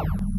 you